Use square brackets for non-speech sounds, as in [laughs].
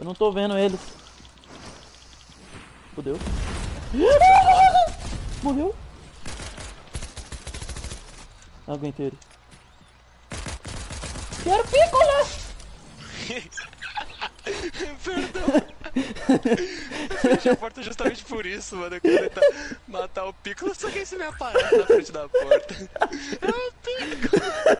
Eu não tô vendo eles. Fudeu. [gasps] Morreu. Não aguentei ele. Quero pícola! [laughs] Perdão. Eu fechei a porta justamente por isso, mano. Eu queria matar o Piccolo, só que aí você me aparece na frente da porta. [laughs]